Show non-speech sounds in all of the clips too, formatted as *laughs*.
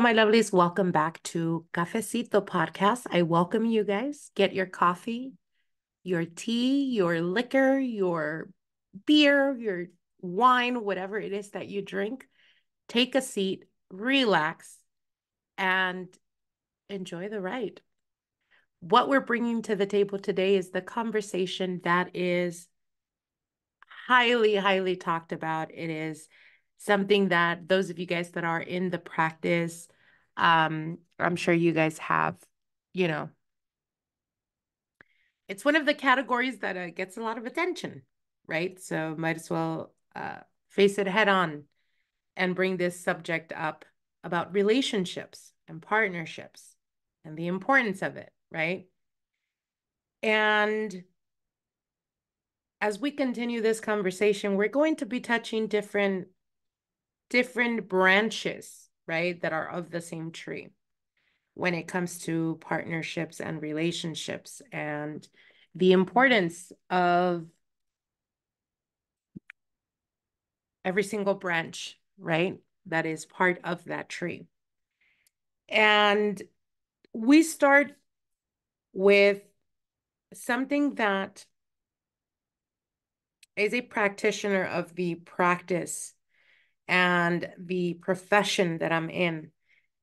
My lovelies. Welcome back to Cafecito Podcast. I welcome you guys. Get your coffee, your tea, your liquor, your beer, your wine, whatever it is that you drink. Take a seat, relax, and enjoy the ride. What we're bringing to the table today is the conversation that is highly, highly talked about. It is something that those of you guys that are in the practice, um, I'm sure you guys have, you know, it's one of the categories that uh, gets a lot of attention, right? So might as well uh, face it head on and bring this subject up about relationships and partnerships and the importance of it, right? And as we continue this conversation, we're going to be touching different different branches, right, that are of the same tree when it comes to partnerships and relationships and the importance of every single branch, right, that is part of that tree. And we start with something that is a practitioner of the practice and the profession that I'm in.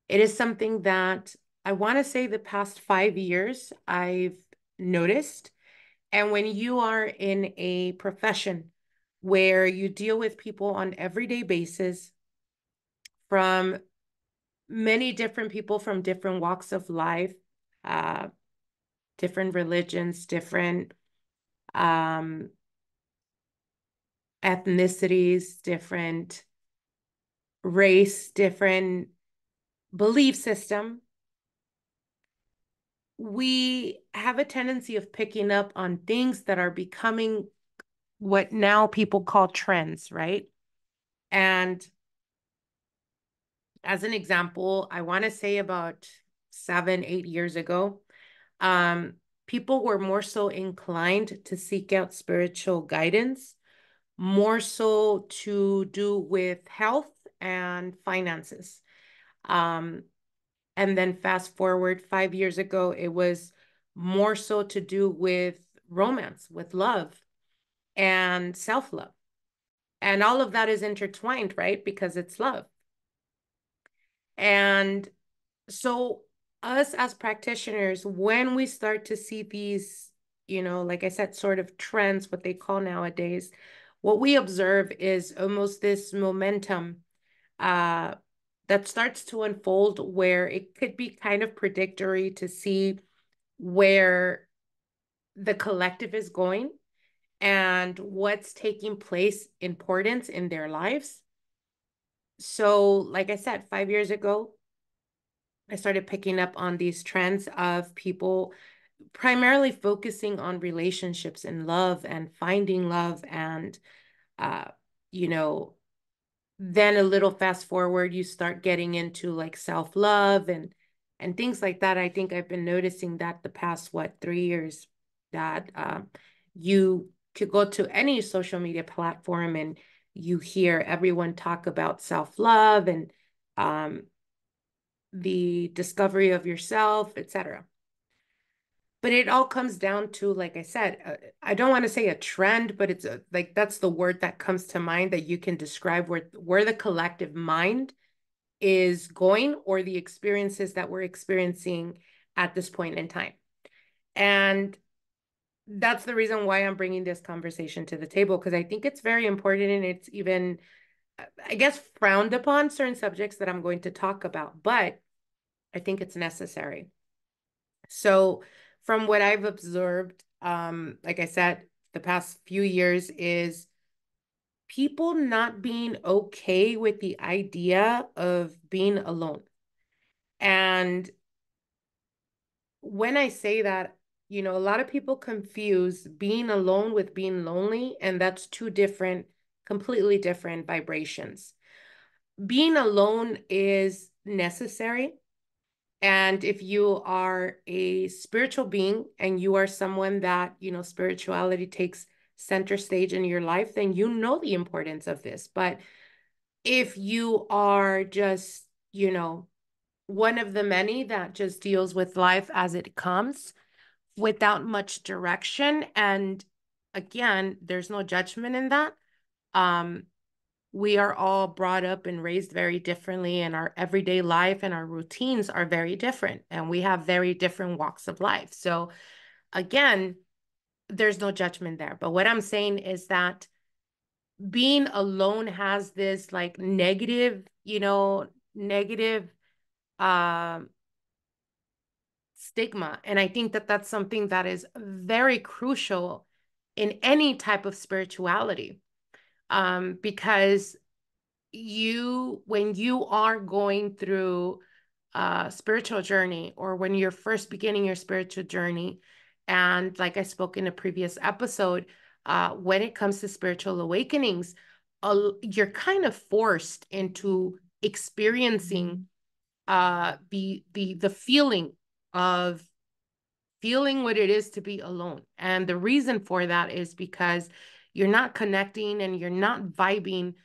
It is something that I want to say the past five years I've noticed. And when you are in a profession where you deal with people on everyday basis from many different people from different walks of life, uh, different religions, different um, ethnicities, different race, different belief system, we have a tendency of picking up on things that are becoming what now people call trends, right? And as an example, I want to say about seven, eight years ago, um, people were more so inclined to seek out spiritual guidance, more so to do with health and finances. Um, and then fast forward five years ago, it was more so to do with romance, with love and self love. And all of that is intertwined, right? Because it's love. And so, us as practitioners, when we start to see these, you know, like I said, sort of trends, what they call nowadays, what we observe is almost this momentum uh, that starts to unfold where it could be kind of predictory to see where the collective is going and what's taking place importance in their lives. So, like I said, five years ago, I started picking up on these trends of people primarily focusing on relationships and love and finding love and, uh, you know, then a little fast forward you start getting into like self-love and and things like that. I think i've been noticing that the past what three years that um, you could go to any social media platform and you hear everyone talk about self-love and um, the discovery of yourself etc but it all comes down to like i said uh, i don't want to say a trend but it's a, like that's the word that comes to mind that you can describe where where the collective mind is going or the experiences that we're experiencing at this point in time. And that's the reason why i'm bringing this conversation to the table because i think it's very important and it's even i guess frowned upon certain subjects that i'm going to talk about but i think it's necessary. So from what I've observed, um, like I said, the past few years is people not being okay with the idea of being alone. And when I say that, you know, a lot of people confuse being alone with being lonely, and that's two different, completely different vibrations. Being alone is necessary and if you are a spiritual being and you are someone that, you know, spirituality takes center stage in your life, then you know the importance of this. But if you are just, you know, one of the many that just deals with life as it comes without much direction. And again, there's no judgment in that. Um, we are all brought up and raised very differently, and our everyday life and our routines are very different, and we have very different walks of life. So, again, there's no judgment there. But what I'm saying is that being alone has this like negative, you know, negative uh, stigma. And I think that that's something that is very crucial in any type of spirituality. Um, because you, when you are going through a spiritual journey or when you're first beginning your spiritual journey, and like I spoke in a previous episode, uh, when it comes to spiritual awakenings, uh, you're kind of forced into experiencing uh, the the the feeling of feeling what it is to be alone. And the reason for that is because you're not connecting and you're not vibing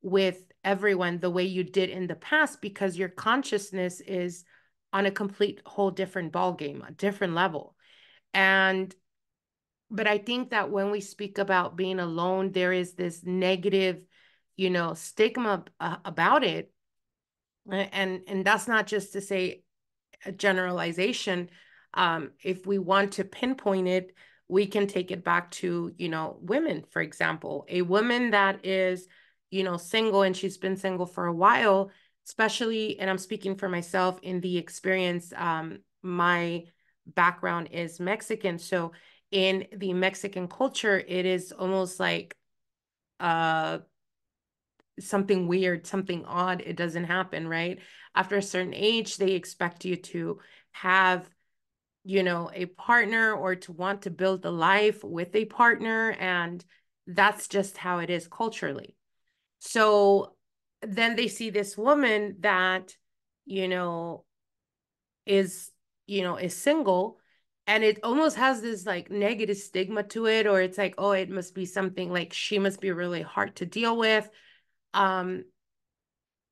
with everyone the way you did in the past because your consciousness is on a complete whole different ball game, a different level. And but I think that when we speak about being alone, there is this negative, you know, stigma uh, about it. And and that's not just to say a generalization. Um, if we want to pinpoint it, we can take it back to, you know, women, for example, a woman that is, you know, single and she's been single for a while, especially, and I'm speaking for myself in the experience, um, my background is Mexican. So in the Mexican culture, it is almost like uh something weird, something odd. It doesn't happen, right? After a certain age, they expect you to have, you know, a partner or to want to build a life with a partner. And that's just how it is culturally. So then they see this woman that, you know, is you know, is single and it almost has this like negative stigma to it or it's like oh it must be something like she must be really hard to deal with um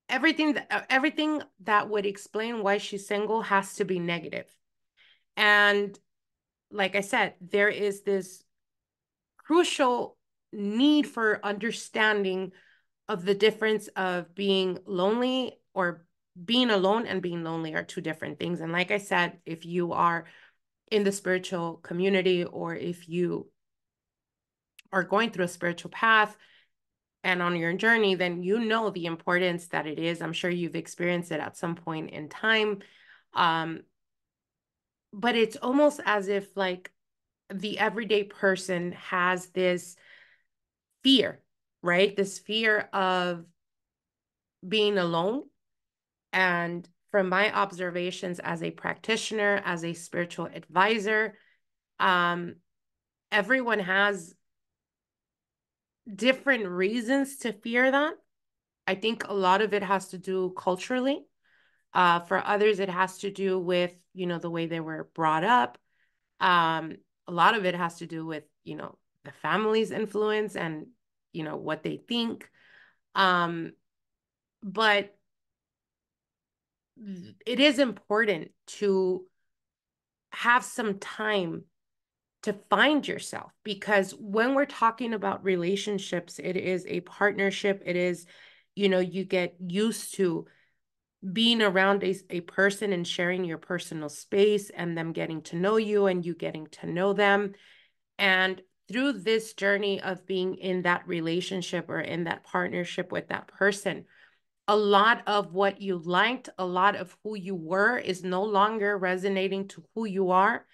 everything that everything that would explain why she's single has to be negative and like i said there is this crucial need for understanding of the difference of being lonely or being alone and being lonely are two different things. And like I said, if you are in the spiritual community or if you are going through a spiritual path and on your journey, then you know the importance that it is. I'm sure you've experienced it at some point in time. Um, but it's almost as if like the everyday person has this fear, right? This fear of being alone and from my observations as a practitioner, as a spiritual advisor, um, everyone has different reasons to fear that. I think a lot of it has to do culturally. Uh, for others, it has to do with, you know, the way they were brought up. Um, a lot of it has to do with, you know, the family's influence and, you know, what they think. Um, but it is important to have some time to find yourself because when we're talking about relationships it is a partnership it is you know you get used to being around a, a person and sharing your personal space and them getting to know you and you getting to know them and through this journey of being in that relationship or in that partnership with that person a lot of what you liked, a lot of who you were is no longer resonating to who you are.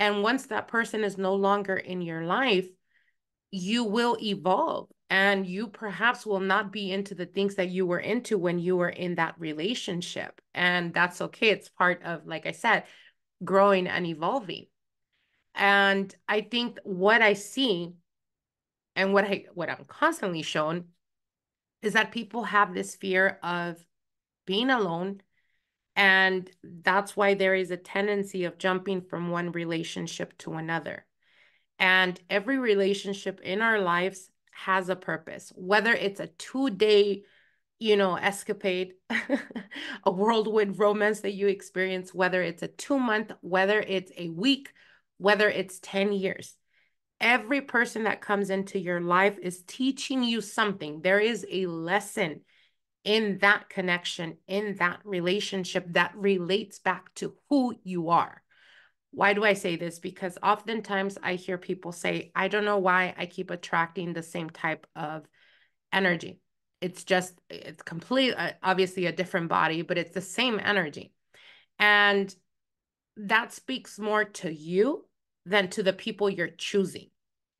And once that person is no longer in your life, you will evolve and you perhaps will not be into the things that you were into when you were in that relationship. And that's okay. It's part of, like I said, growing and evolving. And I think what I see and what I what I'm constantly shown is that people have this fear of being alone. And that's why there is a tendency of jumping from one relationship to another. And every relationship in our lives has a purpose, whether it's a two day you know, escapade, *laughs* a whirlwind romance that you experience, whether it's a two month, whether it's a week, whether it's 10 years. Every person that comes into your life is teaching you something. There is a lesson in that connection, in that relationship that relates back to who you are. Why do I say this? Because oftentimes I hear people say, I don't know why I keep attracting the same type of energy. It's just, it's complete, uh, obviously a different body, but it's the same energy. And that speaks more to you than to the people you're choosing.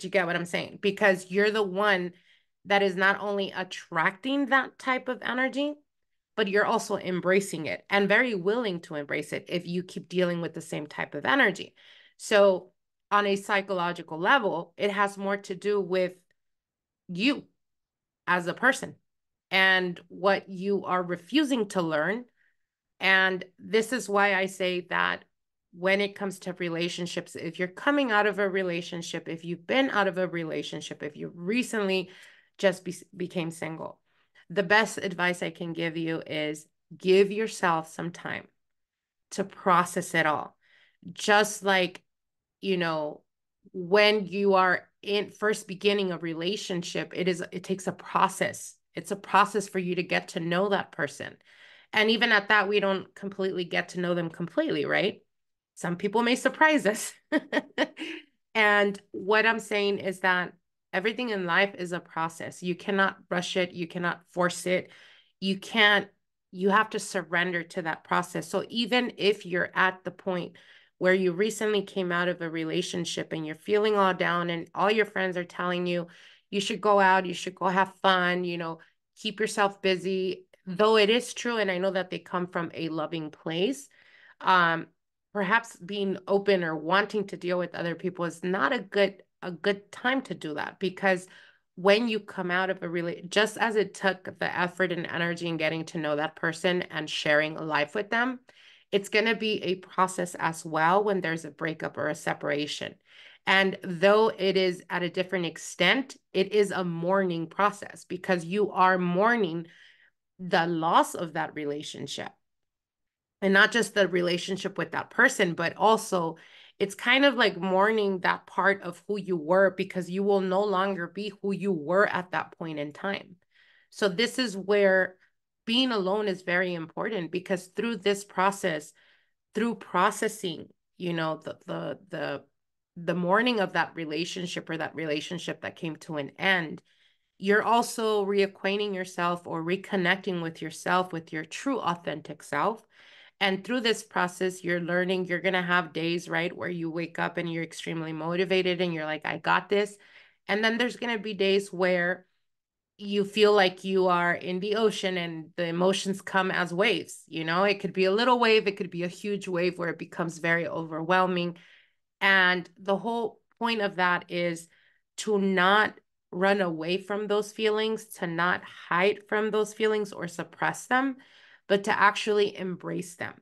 Do you get what I'm saying? Because you're the one that is not only attracting that type of energy, but you're also embracing it and very willing to embrace it if you keep dealing with the same type of energy. So, on a psychological level, it has more to do with you as a person and what you are refusing to learn. And this is why I say that when it comes to relationships, if you're coming out of a relationship, if you've been out of a relationship, if you recently just be, became single, the best advice I can give you is give yourself some time to process it all. Just like, you know, when you are in first beginning a relationship, it is it takes a process. It's a process for you to get to know that person. And even at that, we don't completely get to know them completely, right? Some people may surprise us. *laughs* and what I'm saying is that everything in life is a process. You cannot rush it, you cannot force it. You can't you have to surrender to that process. So even if you're at the point where you recently came out of a relationship and you're feeling all down and all your friends are telling you you should go out, you should go have fun, you know, keep yourself busy, though it is true and I know that they come from a loving place. Um perhaps being open or wanting to deal with other people is not a good a good time to do that because when you come out of a really just as it took the effort and energy in getting to know that person and sharing life with them it's going to be a process as well when there's a breakup or a separation. And though it is at a different extent it is a mourning process because you are mourning the loss of that relationship. And not just the relationship with that person but also it's kind of like mourning that part of who you were because you will no longer be who you were at that point in time. So this is where being alone is very important because through this process, through processing, you know, the the the the mourning of that relationship or that relationship that came to an end, you're also reacquainting yourself or reconnecting with yourself, with your true authentic self. And through this process, you're learning, you're going to have days, right, where you wake up and you're extremely motivated and you're like, I got this. And then there's going to be days where you feel like you are in the ocean and the emotions come as waves. You know, it could be a little wave, it could be a huge wave where it becomes very overwhelming. And the whole point of that is to not run away from those feelings, to not hide from those feelings or suppress them, but to actually embrace them,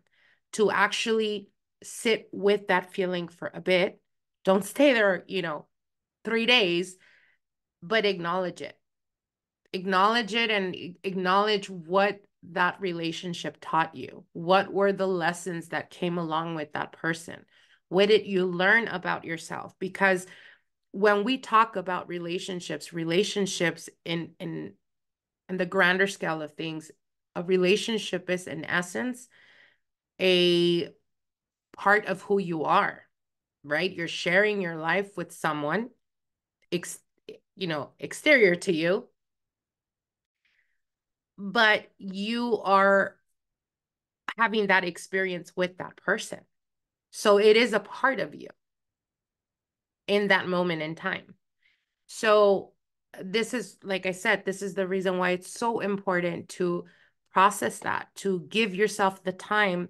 to actually sit with that feeling for a bit. Don't stay there, you know, three days, but acknowledge it. Acknowledge it and acknowledge what that relationship taught you. What were the lessons that came along with that person? What did you learn about yourself? Because when we talk about relationships, relationships in in in the grander scale of things a relationship is in essence a part of who you are right? You're sharing your life with someone ex- you know exterior to you but you are having that experience with that person. So it is a part of you in that moment in time. So this is like i said this is the reason why it's so important to process that, to give yourself the time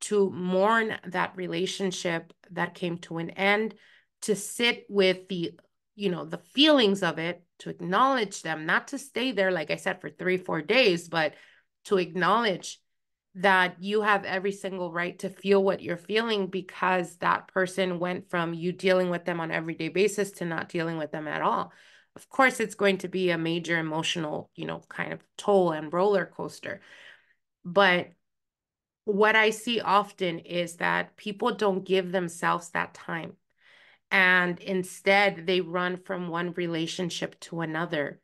to mourn that relationship that came to an end, to sit with the, you know, the feelings of it, to acknowledge them, not to stay there, like I said, for three, four days, but to acknowledge that you have every single right to feel what you're feeling because that person went from you dealing with them on everyday basis to not dealing with them at all of course it's going to be a major emotional you know kind of toll and roller coaster. But what i see often is that people don't give themselves that time. And instead they run from one relationship to another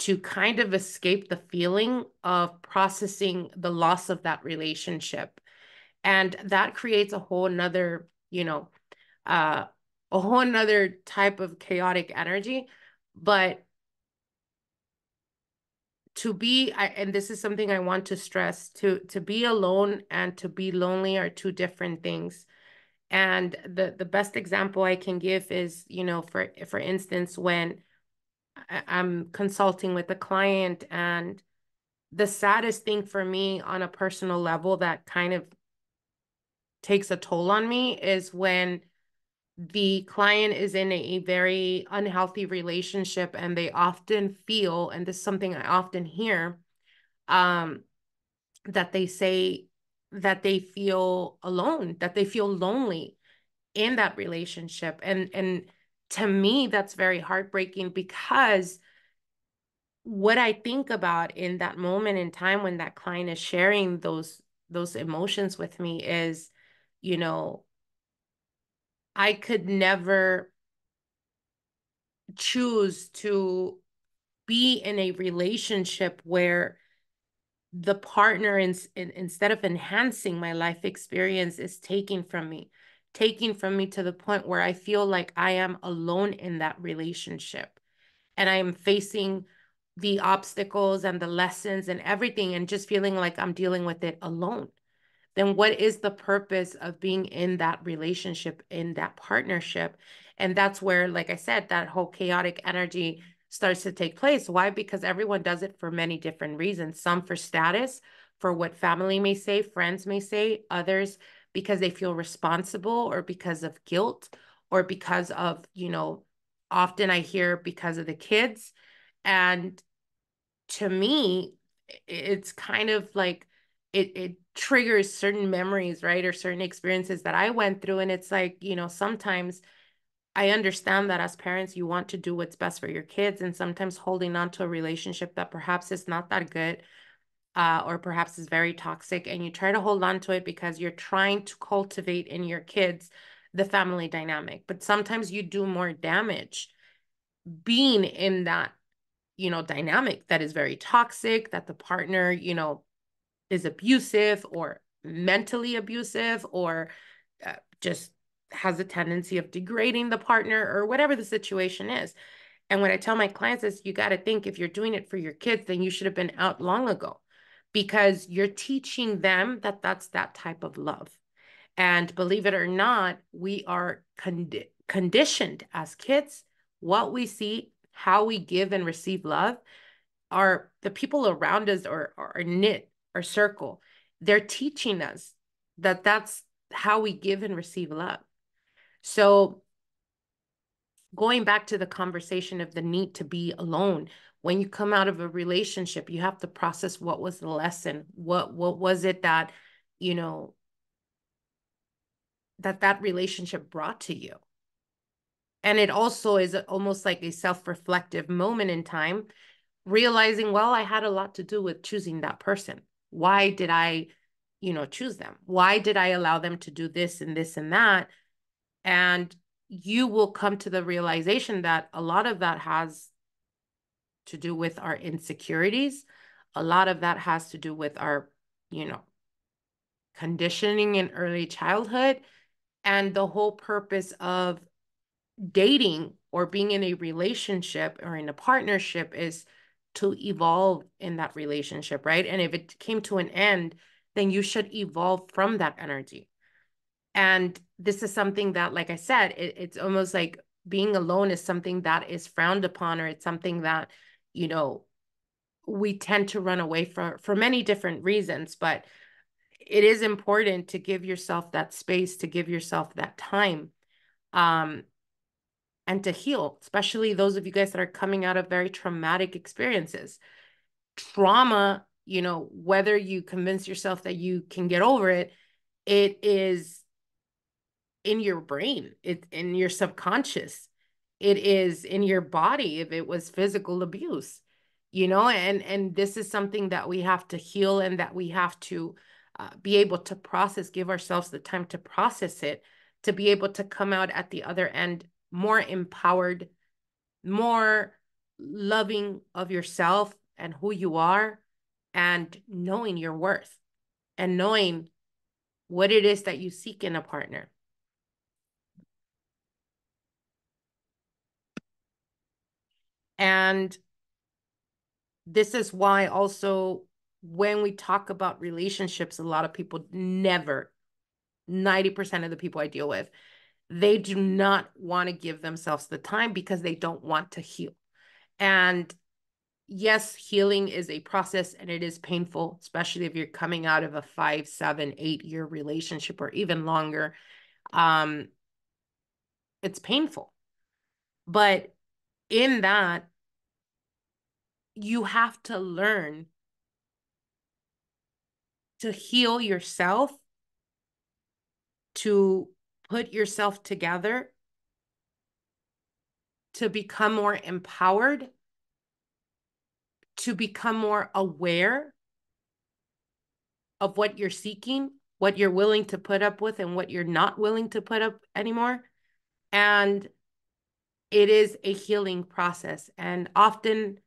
to kind of escape the feeling of processing the loss of that relationship. And that creates a whole nother you know uh a whole nother type of chaotic energy but to be I, and this is something i want to stress to to be alone and to be lonely are two different things. And the the best example i can give is you know for for instance when i'm consulting with a client and the saddest thing for me on a personal level that kind of takes a toll on me is when the client is in a very unhealthy relationship and they often feel and this is something i often hear um that they say that they feel alone that they feel lonely in that relationship. And and to me that's very heartbreaking because what i think about in that moment in time when that client is sharing those those emotions with me is you know I could never choose to be in a relationship where the partner in, in, instead of enhancing my life experience is taking from me taking from me to the point where i feel like i am alone in that relationship. And i am facing the obstacles and the lessons and everything and just feeling like i'm dealing with it alone then what is the purpose of being in that relationship, in that partnership? And that's where, like I said, that whole chaotic energy starts to take place. Why? Because everyone does it for many different reasons. Some for status, for what family may say, friends may say, others because they feel responsible or because of guilt or because of, you know, often I hear because of the kids. And to me, it's kind of like it it triggers certain memories, right? Or certain experiences that I went through. And it's like, you know, sometimes I understand that as parents, you want to do what's best for your kids. And sometimes holding on to a relationship that perhaps is not that good uh, or perhaps is very toxic, and you try to hold on to it because you're trying to cultivate in your kids the family dynamic. But sometimes you do more damage being in that, you know, dynamic that is very toxic, that the partner, you know, is abusive or mentally abusive or uh, just has a tendency of degrading the partner or whatever the situation is. And what I tell my clients is you got to think if you're doing it for your kids, then you should have been out long ago because you're teaching them that that's that type of love. And believe it or not, we are condi- conditioned as kids, what we see, how we give and receive love are the people around us are, are knit our circle, they're teaching us that that's how we give and receive love. So, going back to the conversation of the need to be alone, when you come out of a relationship, you have to process what was the lesson. What what was it that, you know, that that relationship brought to you? And it also is almost like a self-reflective moment in time, realizing, well, I had a lot to do with choosing that person why did i you know choose them? Why did i allow them to do this and this and that? And you will come to the realization that a lot of that has to do with our insecurities. A lot of that has to do with our you know conditioning in early childhood and the whole purpose of dating or being in a relationship or in a partnership is to evolve in that relationship, right? And if it came to an end, then you should evolve from that energy. And this is something that, like I said, it, it's almost like being alone is something that is frowned upon, or it's something that, you know, we tend to run away from for many different reasons. But it is important to give yourself that space, to give yourself that time. Um, and to heal, especially those of you guys that are coming out of very traumatic experiences. Trauma, you know, whether you convince yourself that you can get over it, it is in your brain, it's in your subconscious. it is in your body if it was physical abuse you know and and this is something that we have to heal and that we have to uh, be able to process give ourselves the time to process it to be able to come out at the other end more empowered more loving of yourself and who you are and knowing your worth and knowing what it is that you seek in a partner. And this is why also when we talk about relationships, a lot of people never, 90% of the people I deal with, they do not want to give themselves the time because they don't want to heal. And yes, healing is a process and it is painful, especially if you're coming out of a five, seven, eight year relationship or even longer. Um, it's painful. But in that, you have to learn to heal yourself, to put yourself together, to become more empowered, to become more aware of what you're seeking, what you're willing to put up with, and what you're not willing to put up anymore. And it is a healing process. And often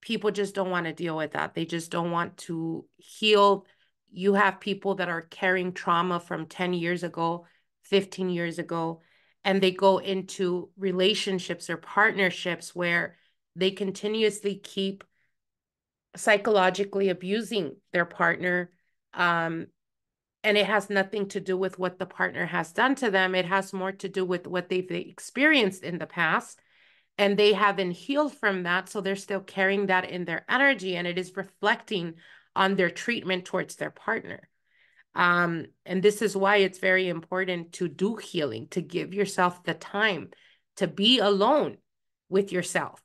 people just don't want to deal with that. They just don't want to heal. You have people that are carrying trauma from 10 years ago, 15 years ago, and they go into relationships or partnerships where they continuously keep psychologically abusing their partner. Um, and it has nothing to do with what the partner has done to them. It has more to do with what they've experienced in the past and they haven't healed from that. So they're still carrying that in their energy and it is reflecting on their treatment towards their partner. Um, and this is why it's very important to do healing, to give yourself the time to be alone with yourself.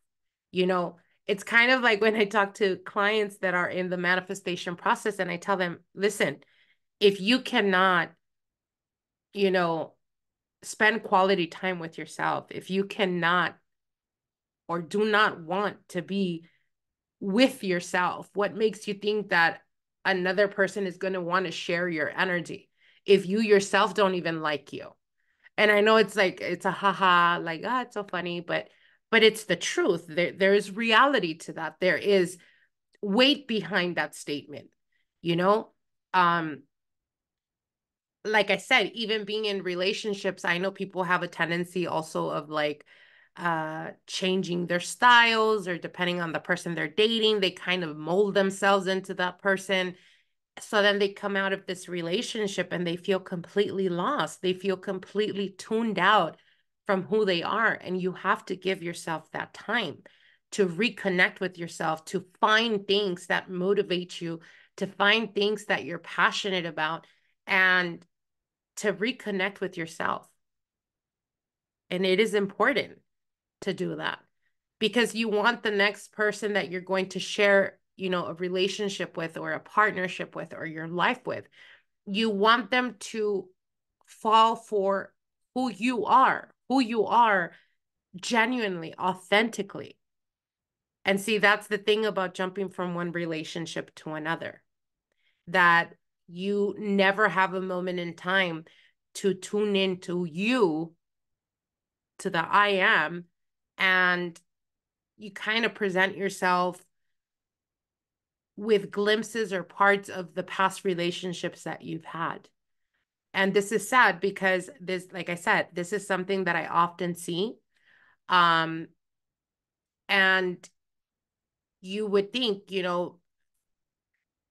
You know, it's kind of like when I talk to clients that are in the manifestation process and I tell them, listen, if you cannot, you know, spend quality time with yourself, if you cannot or do not want to be with yourself? What makes you think that another person is going to want to share your energy if you yourself don't even like you? And I know it's like it's a haha, like ah, oh, it's so funny, but but it's the truth. There there is reality to that. There is weight behind that statement. You know, um, like I said, even being in relationships, I know people have a tendency also of like uh, changing their styles or depending on the person they're dating, they kind of mold themselves into that person. So then they come out of this relationship and they feel completely lost. They feel completely tuned out from who they are. And you have to give yourself that time to reconnect with yourself, to find things that motivate you, to find things that you're passionate about, and to reconnect with yourself. And it is important to do that because you want the next person that you're going to share, you know, a relationship with or a partnership with or your life with. You want them to fall for who you are, who you are genuinely, authentically. And see, that's the thing about jumping from one relationship to another that you never have a moment in time to tune into you, to the I am, and you kind of present yourself with glimpses or parts of the past relationships that you've had. And this is sad because this, like I said, this is something that I often see. Um, and you would think, you know,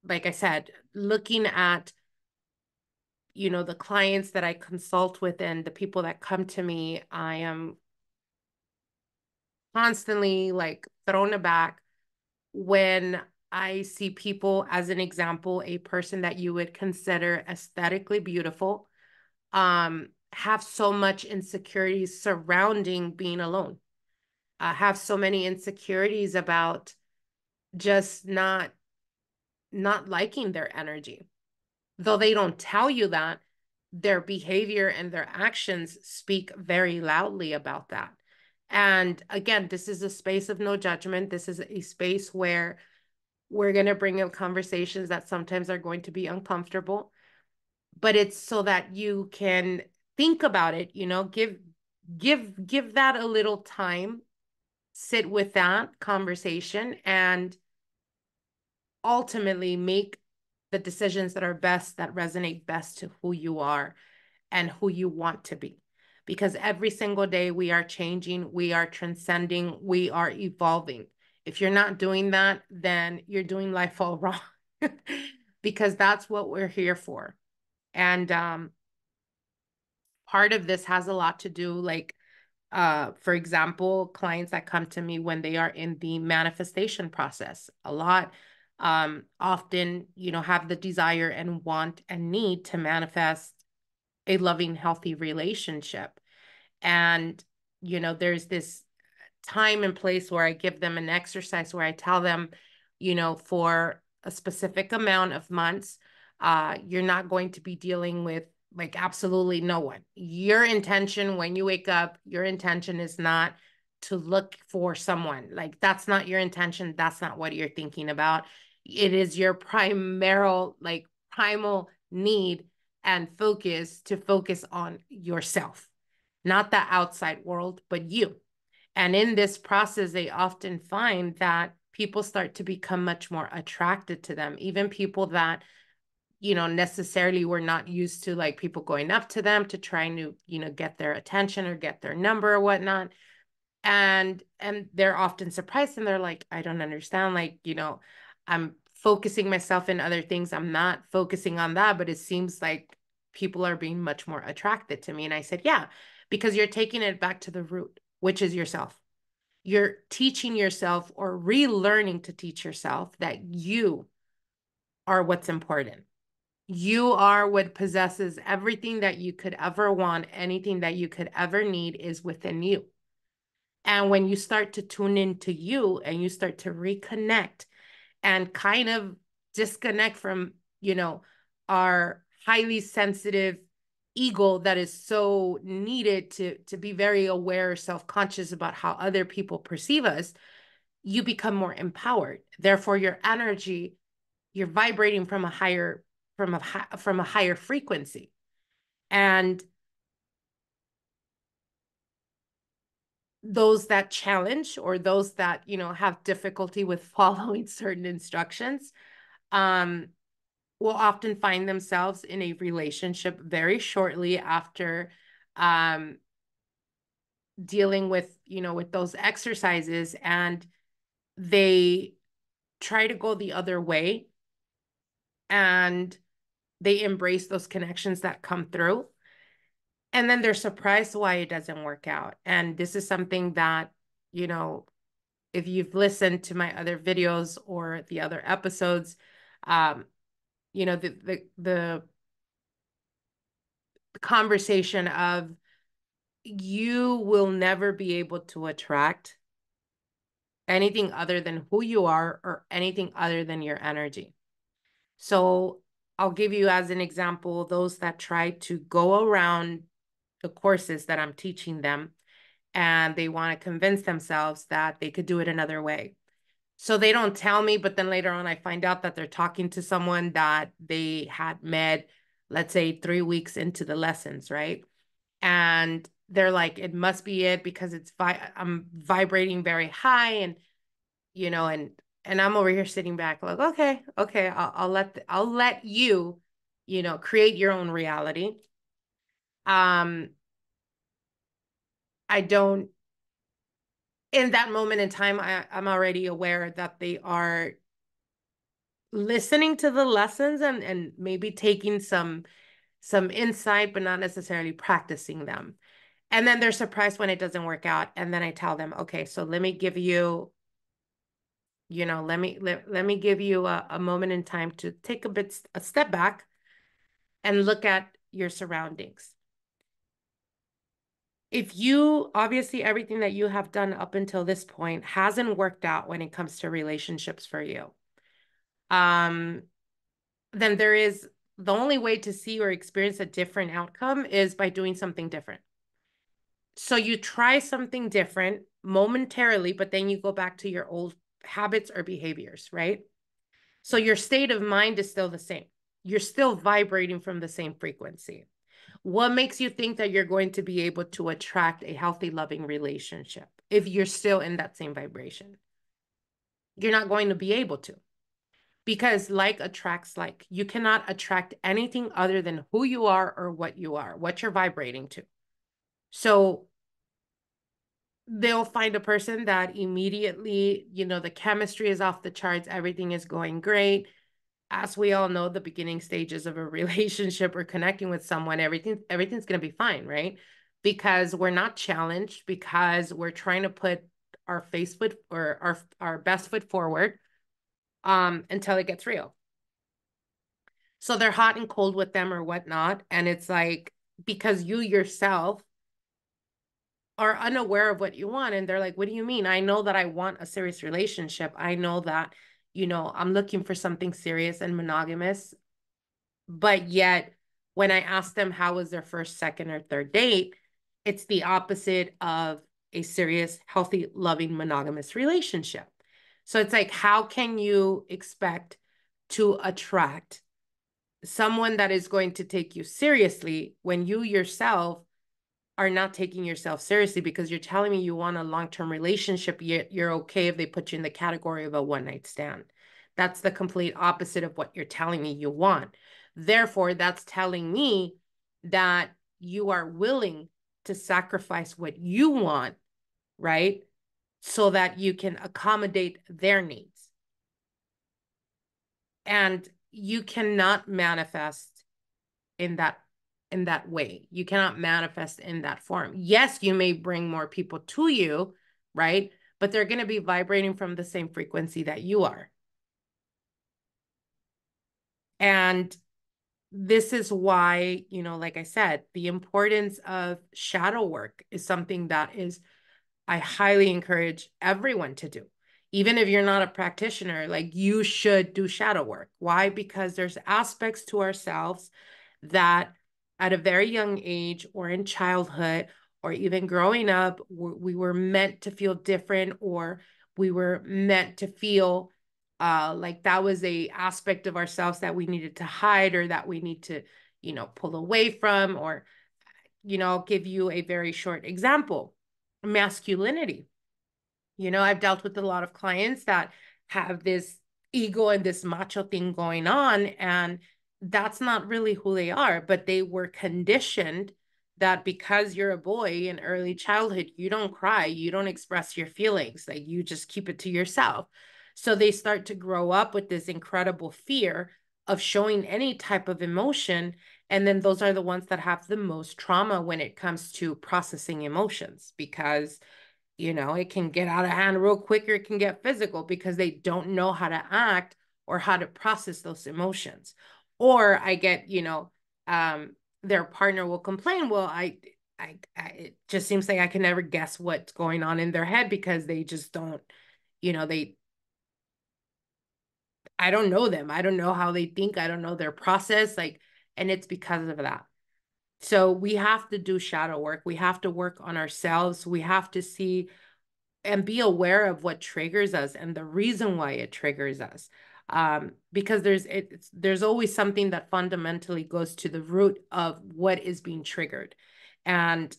like I said, looking at, you know, the clients that I consult with and the people that come to me, I am constantly like thrown aback when I see people as an example, a person that you would consider aesthetically beautiful, um, have so much insecurities surrounding being alone. Uh, have so many insecurities about just not not liking their energy. Though they don't tell you that, their behavior and their actions speak very loudly about that And again, this is a space of no judgment. This is a space where we're going to bring up conversations that sometimes are going to be uncomfortable, but it's so that you can think about it, you know, give give give that a little time, sit with that conversation and ultimately make the decisions that are best that resonate best to who you are and who you want to be because every single day we are changing, we are transcending, we are evolving. If you're not doing that, then you're doing life all *laughs* wrong because that's what we're here for. And um, part of this has a lot to do, like, uh, for example, clients that come to me when they are in the manifestation process, a lot um, often, you know, have the desire and want and need to manifest a loving, healthy relationship. And, you know, there's this time and place where I give them an exercise where I tell them, you know, for a specific amount of months, uh, you're not going to be dealing with like absolutely no one. Your intention when you wake up, your intention is not to look for someone. Like that's not your intention. That's not what you're thinking about. It is your primal, like primal need and focus to focus on yourself, not the outside world, but you. And in this process, they often find that people start to become much more attracted to them, even people that, you know, necessarily were not used to like people going up to them to try to, you know, get their attention or get their number or whatnot. And and they're often surprised and they're like, I don't understand. Like, you know, I'm focusing myself in other things. I'm not focusing on that, but it seems like people are being much more attracted to me. And I said, yeah, because you're taking it back to the root, which is yourself. You're teaching yourself or relearning to teach yourself that you are what's important. You are what possesses everything that you could ever want, anything that you could ever need is within you. And when you start to tune into you and you start to reconnect and kind of disconnect from, you know, our highly sensitive ego that is so needed to to be very aware self-conscious about how other people perceive us you become more empowered. Therefore your energy you're vibrating from a higher from a from a higher frequency. And those that challenge or those that you know have difficulty with *laughs* following certain instructions um will often find themselves in a relationship very shortly after um dealing with you know with those exercises and they try to go the other way and they embrace those connections that come through and then they're surprised why it doesn't work out. And this is something that you know if you've listened to my other videos or the other episodes um you know the the the, conversation of you will never be able to attract anything other than who you are or anything other than your energy. So I'll give you as an example those that try to go around the courses that I'm teaching them and they want to convince themselves that they could do it another way. So they don't tell me, but then later on I find out that they're talking to someone that they had met, let's say three weeks into the lessons, right? And they're like, it must be it because it's vi- I'm vibrating very high and you know, and and I'm over here sitting back like, okay, okay, I'll, I'll let I'll let you, you know, create your own reality. Um, I don't in that moment in time, I, I'm already aware that they are listening to the lessons and and maybe taking some some insight, but not necessarily practicing them. And then they're surprised when it doesn't work out. And then I tell them, okay, so let me give you, you know, let me let, let me give you a, a moment in time to take a bit a step back and look at your surroundings if you obviously everything that you have done up until this point hasn't worked out when it comes to relationships for you um then there is the only way to see or experience a different outcome is by doing something different So you try something different momentarily, but then you go back to your old habits or behaviors, right? So your state of mind is still the same. You're still vibrating from the same frequency. What makes you think that you're going to be able to attract a healthy, loving relationship if you're still in that same vibration? You're not going to be able to because like attracts like. You cannot attract anything other than who you are or what you are, what you're vibrating to. So they'll find a person that immediately, you know, the chemistry is off the charts, everything is going great. As we all know, the beginning stages of a relationship or connecting with someone, everything everything's going to be fine, right? Because we're not challenged because we're trying to put our face foot or our our best foot forward um until it gets real. So they're hot and cold with them or whatnot. And it's like because you yourself are unaware of what you want and they're like what do you mean i know that i want a serious relationship i know that you know i'm looking for something serious and monogamous. But yet when i ask them how was their first second or third date it's the opposite of a serious healthy loving monogamous relationship. So it's like how can you expect to attract someone that is going to take you seriously when you yourself are not taking yourself seriously because you're telling me you want a long-term relationship yet you're okay if they put you in the category of a one-night stand. That's the complete opposite of what you're telling me you want. Therefore that's telling me that you are willing to sacrifice what you want right so that you can accommodate their needs. And you cannot manifest in that in that way. You cannot manifest in that form. Yes, you may bring more people to you, right? But they're going to be vibrating from the same frequency that you are. And this is why, you know, like I said, the importance of shadow work is something that is, I highly encourage everyone to do. Even if you're not a practitioner, like you should do shadow work. Why? Because there's aspects to ourselves that at a very young age or in childhood or even growing up, we were meant to feel different or we were meant to feel uh, like that was a aspect of ourselves that we needed to hide or that we need to, you know, pull away from or, you know, I'll give you a very short example, masculinity. You know, I've dealt with a lot of clients that have this ego and this macho thing going on and that's not really who they are, but they were conditioned that because you're a boy in early childhood, you don't cry, you don't express your feelings, like you just keep it to yourself. So they start to grow up with this incredible fear of showing any type of emotion. And then those are the ones that have the most trauma when it comes to processing emotions because, you know, it can get out of hand real quick or it can get physical because they don't know how to act or how to process those emotions or i get you know um their partner will complain well i I, I it just seems like i can never guess what's going on in their head because they just don't you know they i don't know them. I don't know how they think. I don't know their process like and it's because of that. So we have to do shadow work. We have to work on ourselves. We have to see and be aware of what triggers us and the reason why it triggers us um, because there's it's there's always something that fundamentally goes to the root of what is being triggered. And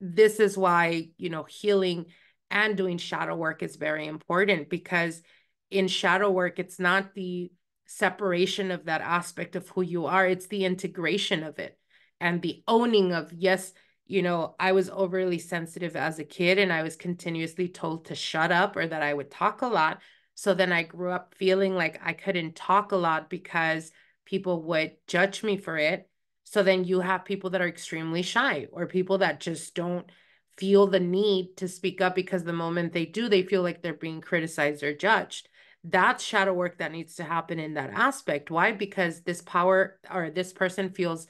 this is why you know healing and doing shadow work is very important because in shadow work it's not the separation of that aspect of who you are it's the integration of it and the owning of yes you know i was overly sensitive as a kid and i was continuously told to shut up or that i would talk a lot so then I grew up feeling like I couldn't talk a lot because people would judge me for it. So then you have people that are extremely shy or people that just don't feel the need to speak up because the moment they do, they feel like they're being criticized or judged. That's shadow work that needs to happen in that aspect. Why? Because this power or this person feels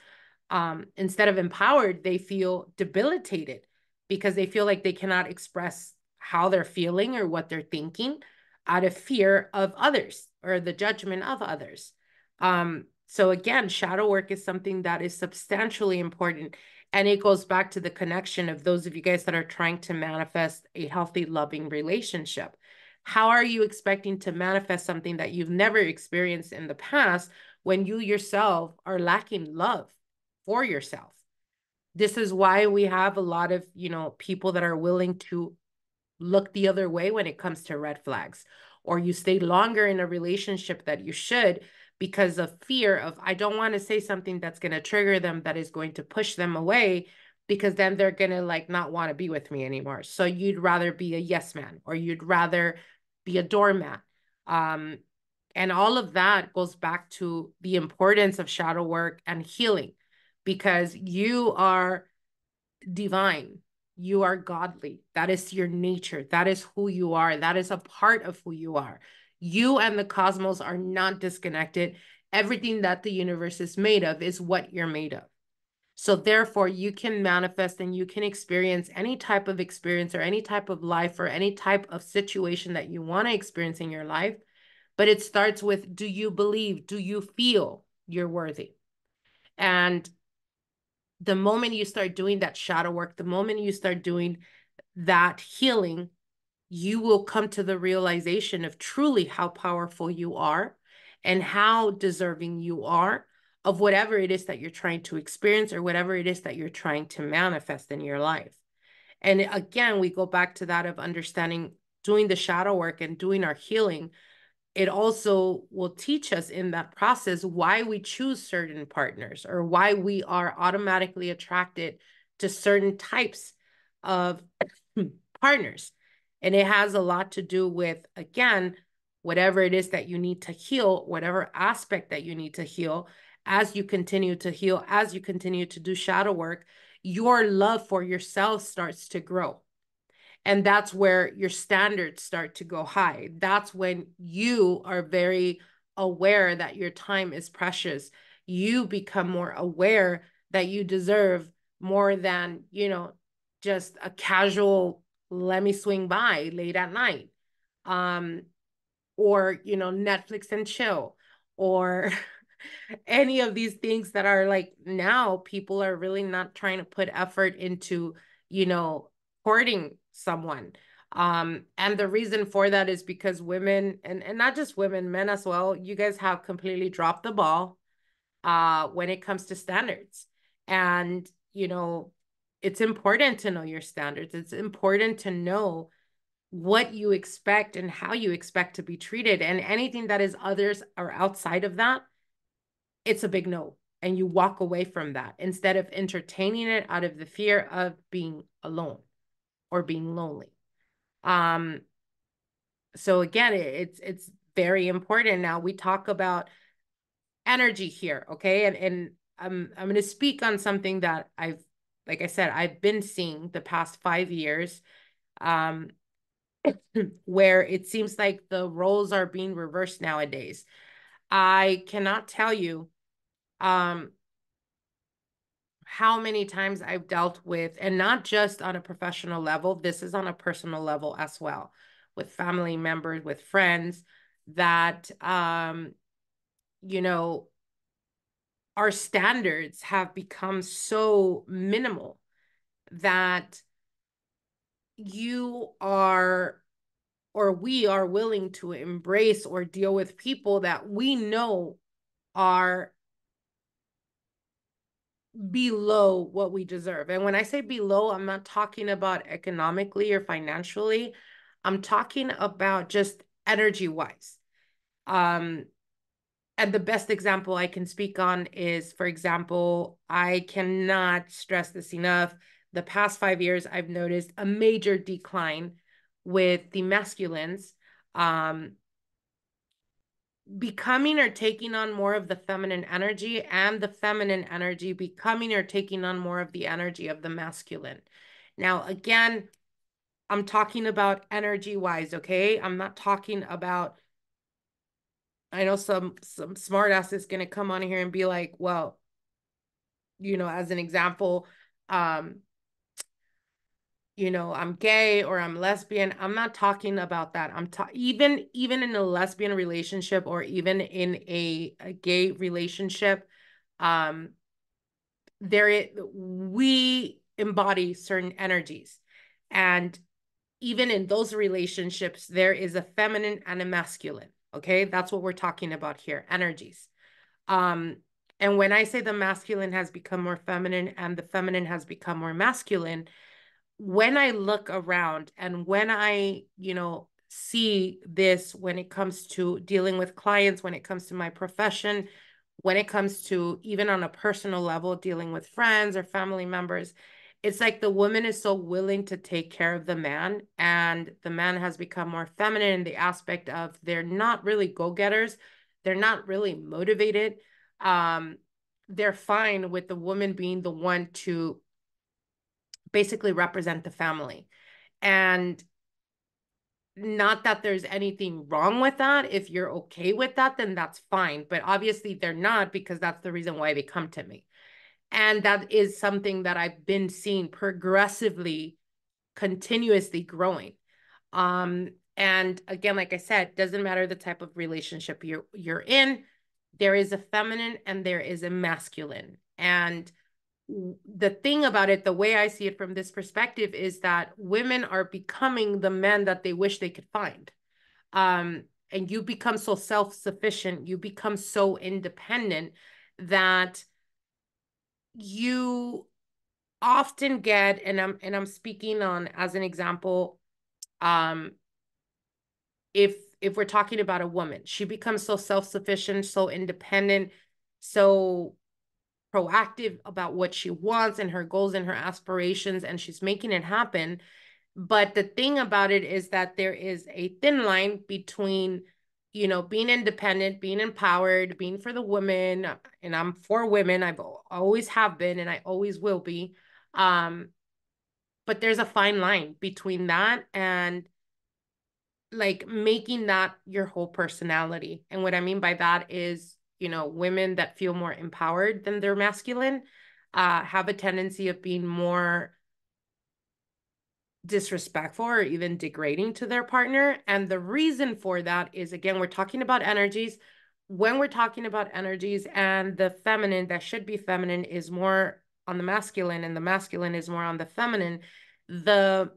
um, instead of empowered, they feel debilitated because they feel like they cannot express how they're feeling or what they're thinking out of fear of others or the judgment of others. Um, so again, shadow work is something that is substantially important. And it goes back to the connection of those of you guys that are trying to manifest a healthy, loving relationship. How are you expecting to manifest something that you've never experienced in the past when you yourself are lacking love for yourself? This is why we have a lot of, you know, people that are willing to look the other way when it comes to red flags or you stay longer in a relationship that you should because of fear of I don't want to say something that's going to trigger them that is going to push them away because then they're going to like not want to be with me anymore. So you'd rather be a yes man or you'd rather be a doormat. Um and all of that goes back to the importance of shadow work and healing because you are divine you are godly. That is your nature. That is who you are. That is a part of who you are. You and the cosmos are not disconnected. Everything that the universe is made of is what you're made of. So, therefore, you can manifest and you can experience any type of experience or any type of life or any type of situation that you want to experience in your life. But it starts with do you believe? Do you feel you're worthy? And the moment you start doing that shadow work, the moment you start doing that healing, you will come to the realization of truly how powerful you are and how deserving you are of whatever it is that you're trying to experience or whatever it is that you're trying to manifest in your life. And again, we go back to that of understanding doing the shadow work and doing our healing it also will teach us in that process why we choose certain partners or why we are automatically attracted to certain types of *clears throat* partners. And it has a lot to do with, again, whatever it is that you need to heal, whatever aspect that you need to heal, as you continue to heal, as you continue to do shadow work, your love for yourself starts to grow and that's where your standards start to go high. That's when you are very aware that your time is precious. You become more aware that you deserve more than you know just a casual let me swing by late at night um or you know netflix and chill or *laughs* any of these things that are like now people are really not trying to put effort into you know courting someone. Um, and the reason for that is because women and, and not just women, men as well, you guys have completely dropped the ball uh when it comes to standards. And you know, it's important to know your standards. It's important to know what you expect and how you expect to be treated. And anything that is others or outside of that, it's a big no. And you walk away from that instead of entertaining it out of the fear of being alone or being lonely. Um, so again, it's it's very important. Now we talk about energy here, okay? And and I'm I'm going to speak on something that I've like I said, I've been seeing the past 5 years um *clears throat* where it seems like the roles are being reversed nowadays. I cannot tell you um how many times I've dealt with, and not just on a professional level, this is on a personal level as well, with family members, with friends, that, um, you know, our standards have become so minimal that you are or we are willing to embrace or deal with people that we know are below what we deserve. And when I say below, I'm not talking about economically or financially. I'm talking about just energy wise. Um, and the best example I can speak on is, for example, I cannot stress this enough. The past five years, I've noticed a major decline with the masculines. Um, becoming or taking on more of the feminine energy and the feminine energy becoming or taking on more of the energy of the masculine. Now, again, I'm talking about energy wise, okay? I'm not talking about I know some some smart ass is gonna come on here and be like, well, you know, as an example, um, you know i'm gay or i'm lesbian i'm not talking about that. I'm ta- even even in a lesbian relationship or even in a, a gay relationship um there we embody certain energies. And even in those relationships there is a feminine and a masculine okay? That's what we're talking about here energies. Um and when i say the masculine has become more feminine and the feminine has become more masculine when i look around and when i you know see this when it comes to dealing with clients when it comes to my profession when it comes to even on a personal level dealing with friends or family members it's like the woman is so willing to take care of the man and the man has become more feminine in the aspect of they're not really go-getters. They're not really motivated. Um they're fine with the woman being the one to basically represent the family and not that there's anything wrong with that. If you're okay with that, then that's fine. But obviously, they're not because that's the reason why they come to me. And that is something that I've been seeing progressively, continuously growing. Um, and again, like I said, doesn't matter the type of relationship you're you're in, there is a feminine and there is a masculine. And the thing about it, the way I see it from this perspective, is that women are becoming the men that they wish they could find. Um, and you become so self sufficient, you become so independent that you often get and I'm and I'm speaking on as an example um if if we're talking about a woman she becomes so self-sufficient so independent so proactive about what she wants and her goals and her aspirations, and she's making it happen. But the thing about it is that there is a thin line between, you know, being independent, being empowered, being for the women, and I'm for women. I've always have been, and I always will be. Um, but there's a fine line between that and like making that your whole personality. And what I mean by that is you know, women that feel more empowered than their masculine uh, have a tendency of being more disrespectful or even degrading to their partner. And the reason for that is, again, we're talking about energies. When we're talking about energies and the feminine that should be feminine is more on the masculine and the masculine is more on the feminine, the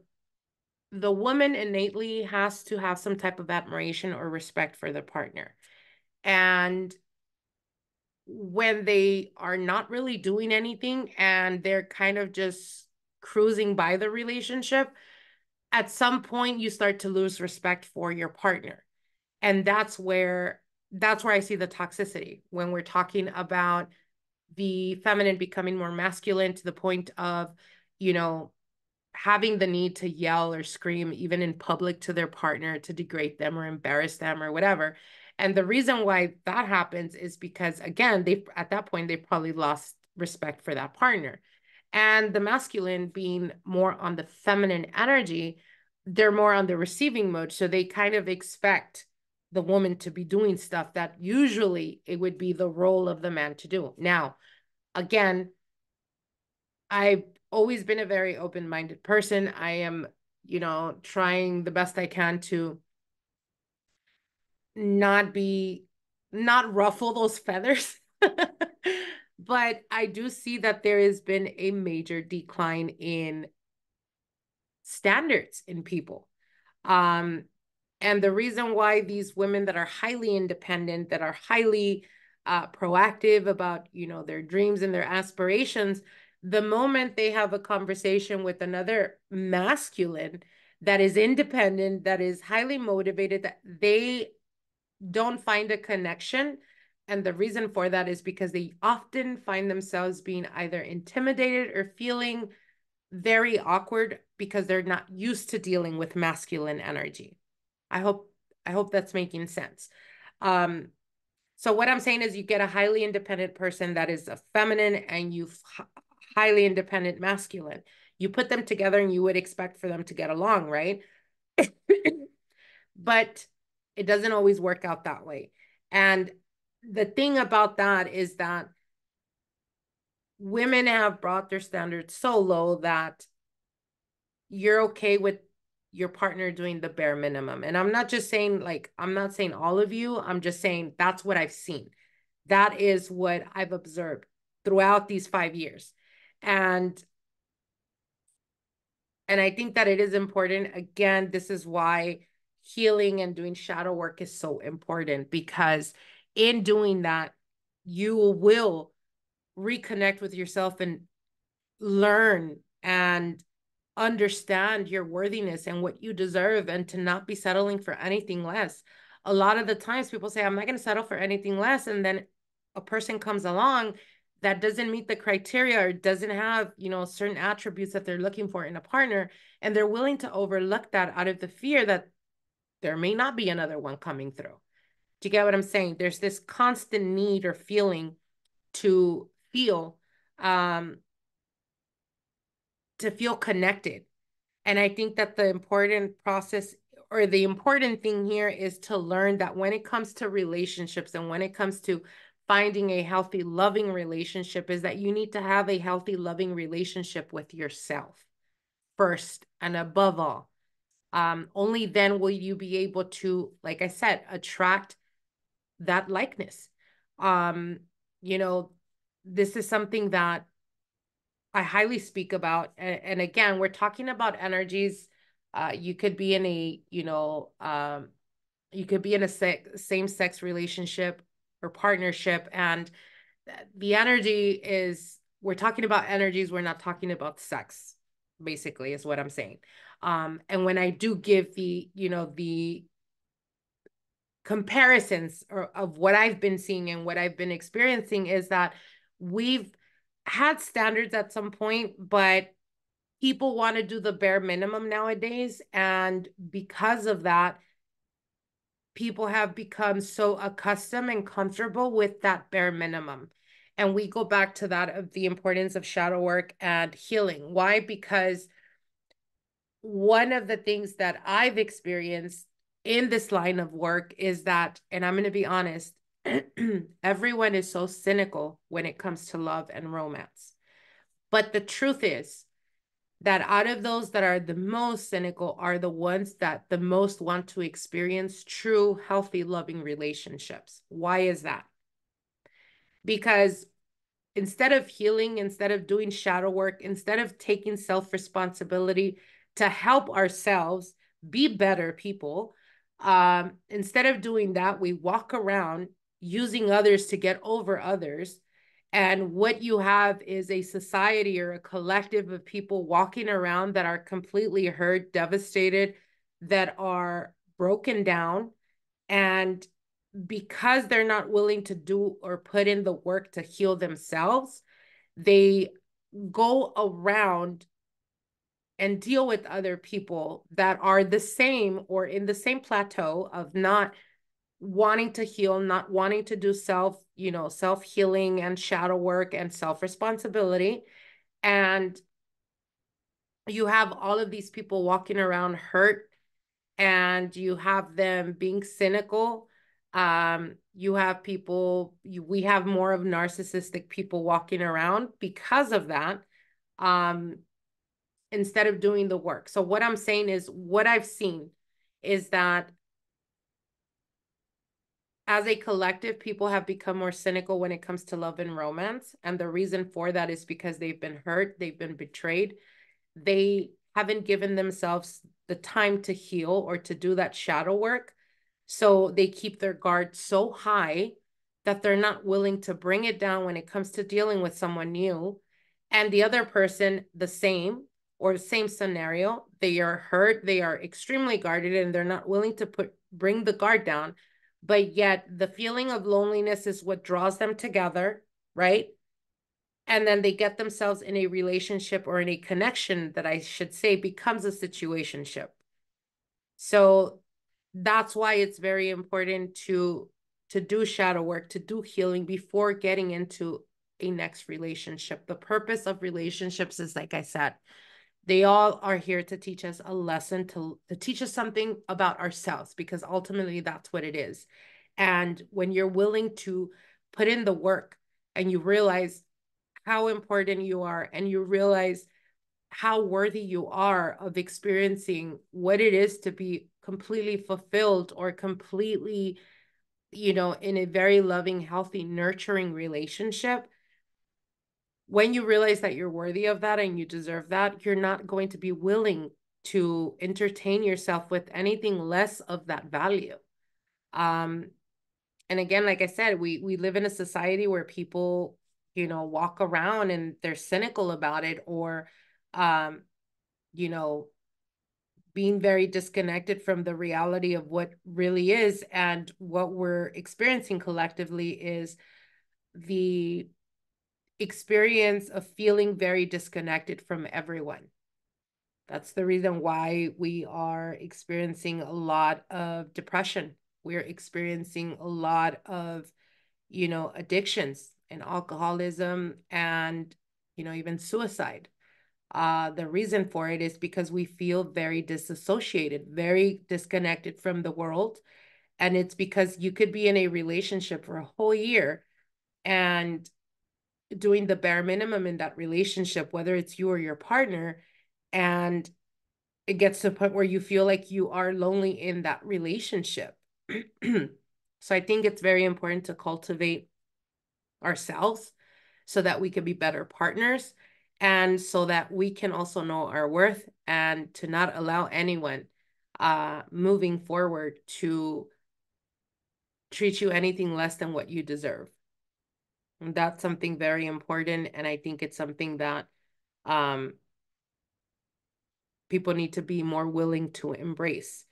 the woman innately has to have some type of admiration or respect for the partner. And when they are not really doing anything and they're kind of just cruising by the relationship, at some point you start to lose respect for your partner. And that's where that's where I see the toxicity when we're talking about the feminine becoming more masculine to the point of, you know, having the need to yell or scream even in public to their partner to degrade them or embarrass them or whatever and the reason why that happens is because, again, they at that point, they probably lost respect for that partner. And the masculine being more on the feminine energy, they're more on the receiving mode. So they kind of expect the woman to be doing stuff that usually it would be the role of the man to do. Now, again, I've always been a very open minded person. I am, you know, trying the best I can to not be not ruffle those feathers. *laughs* But i do see that there has been a major decline in standards in people. Um and the reason why these women that are highly independent that are highly uh, proactive about you know their dreams and their aspirations the moment they have a conversation with another masculine that is independent that is highly motivated that they don't find a connection. And the reason for that is because they often find themselves being either intimidated or feeling very awkward because they're not used to dealing with masculine energy. I hope I hope that's making sense. Um, so what I'm saying is you get a highly independent person that is a feminine and you highly independent masculine. You put them together and you would expect for them to get along, right? *coughs* but it doesn't always work out that way. And the thing about that is that women have brought their standards so low that you're okay with your partner doing the bare minimum. And I'm not just saying, like, I'm not saying all of you, I'm just saying that's what I've seen. That is what I've observed. throughout these five years. And and I think that it is important. Again, this is why healing and doing shadow work is so important because in doing that, you will reconnect with yourself and learn and understand your worthiness and what you deserve and to not be settling for anything less. A lot of the times people say, I'm not going to settle for anything less. And then a person comes along that doesn't meet the criteria or doesn't have, you know, certain attributes that they're looking for in a partner. And they're willing to overlook that out of the fear that there may not be another one coming through. Do you get what I'm saying? There's this constant need or feeling to feel um to feel connected. And I think that the important process or the important thing here is to learn that when it comes to relationships and when it comes to finding a healthy, loving relationship, is that you need to have a healthy, loving relationship with yourself first and above all. Um, only then will you be able to, like I said, attract that likeness. Um, you know, this is something that I highly speak about. And, and again, we're talking about energies. Uh, you could be in a, you know, um, you could be in a se- same sex relationship or partnership. And the energy is, we're talking about energies. We're not talking about sex, basically, is what I'm saying. Um, and when I do give the, you know, the comparisons or, of what I've been seeing and what I've been experiencing is that we've had standards at some point, but people want to do the bare minimum nowadays. And because of that, people have become so accustomed and comfortable with that bare minimum. And we go back to that of the importance of shadow work and healing. Why? Because one of the things that I've experienced in this line of work is that, and I'm going to be honest, *clears throat* everyone is so cynical when it comes to love and romance. But the truth is that out of those that are the most cynical are the ones that the most want to experience true, healthy, loving relationships. Why is that? Because instead of healing, instead of doing shadow work, instead of taking self responsibility to help ourselves be better people, um, instead of doing that, we walk around using others to get over others. And what you have is a society or a collective of people walking around that are completely hurt, devastated, that are broken down. And because they're not willing to do or put in the work to heal themselves, they go around and deal with other people that are the same or in the same plateau of not wanting to heal, not wanting to do self, you know, self healing and shadow work and self responsibility. And you have all of these people walking around hurt and you have them being cynical. Um, you have people, you, we have more of narcissistic people walking around because of that. Um, instead of doing the work. So what I'm saying is what I've seen is that as a collective, people have become more cynical when it comes to love and romance. And the reason for that is because they've been hurt, they've been betrayed. They haven't given themselves the time to heal or to do that shadow work. So they keep their guard so high that they're not willing to bring it down when it comes to dealing with someone new. And the other person, the same or same scenario, they are hurt, they are extremely guarded, and they're not willing to put bring the guard down but yet the feeling of loneliness is what draws them together, right? And then they get themselves in a relationship or in a connection that I should say becomes a situationship. So that's why it's very important to to do shadow work, to do healing before getting into a next relationship. The purpose of relationships is like I said, they all are here to teach us a lesson to, to teach us something about ourselves because ultimately that's what it is. And when you're willing to put in the work and you realize how important you are and you realize how worthy you are of experiencing what it is to be completely fulfilled or completely you know in a very loving healthy nurturing relationship when you realize that you're worthy of that and you deserve that, you're not going to be willing to entertain yourself with anything less of that value. Um, and again, like I said, we we live in a society where people, you know, walk around and they're cynical about it or um, you know, being very disconnected from the reality of what really is and what we're experiencing collectively is the experience of feeling very disconnected from everyone. That's the reason why we are experiencing a lot of depression. We're experiencing a lot of, you know, addictions and alcoholism and, you know, even suicide. Uh, the reason for it is because we feel very disassociated, very disconnected from the world. And it's because you could be in a relationship for a whole year and doing the bare minimum in that relationship, whether it's you or your partner, and it gets to a point where you feel like you are lonely in that relationship. *clears throat* so I think it's very important to cultivate ourselves so that we can be better partners and so that we can also know our worth and to not allow anyone uh moving forward to treat you anything less than what you deserve that's something very important and i think it's something that um people need to be more willing to embrace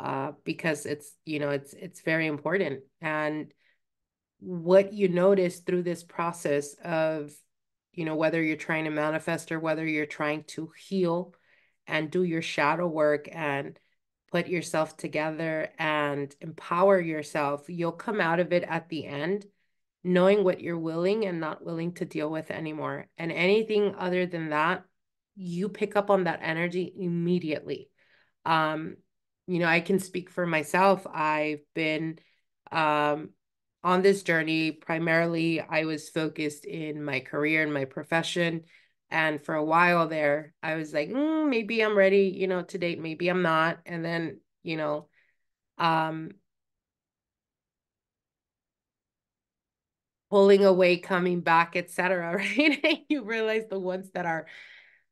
uh because it's you know it's it's very important. And what you notice through this process of you know, whether you're trying to manifest or whether you're trying to heal and do your shadow work and put yourself together and empower yourself, you'll come out of it at the end knowing what you're willing and not willing to deal with anymore. And anything other than that, you pick up on that energy immediately. Um, you know, I can speak for myself. I've been um on this journey, primarily I was focused in my career and my profession. And for a while there, I was like, mm, maybe I'm ready, you know, to date, maybe I'm not. And then, you know, um, pulling away, coming back, etc. *laughs* Right? you realize the ones that are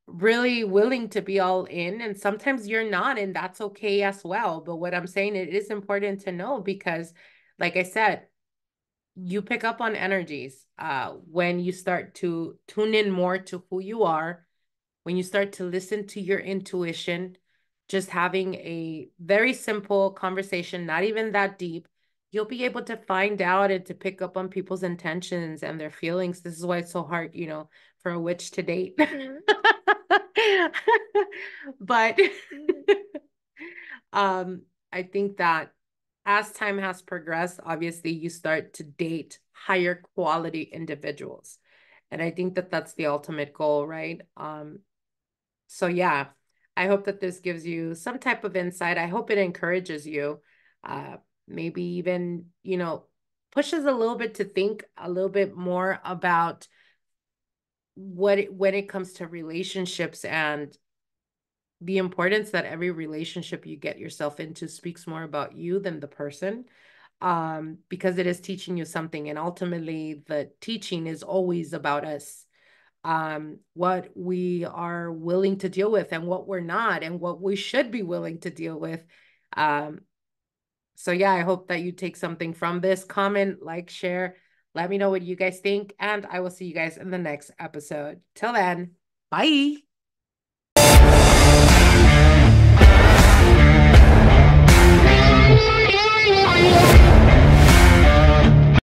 really willing to be all in and sometimes you're not and that's okay as well but what i'm saying it is important to know because like i said you pick up on energies uh, when you start to tune in more to who you are, when you start to listen to your intuition, just having a very simple conversation, not even that deep, you'll be able to find out and to pick up on people's intentions and their feelings. This is why it's so hard, you know, for a witch to date. Mm-hmm. *laughs* but mm-hmm. *laughs* um, I think that as time has progressed, obviously you start to date higher quality individuals. And I think that that's the ultimate goal, right? Um, so yeah, I hope that this gives you some type of insight. I hope it encourages you, uh, maybe even, you know, pushes a little bit to think a little bit more about what it, when it comes to relationships and the importance that every relationship you get yourself into speaks more about you than the person um, because it is teaching you something. And ultimately the teaching is always about us um, what we are willing to deal with and what we're not and what we should be willing to deal with um, so yeah i hope that you take something from this. Comment like share let me know what you guys think and i will see you guys in the next episode. Till then bye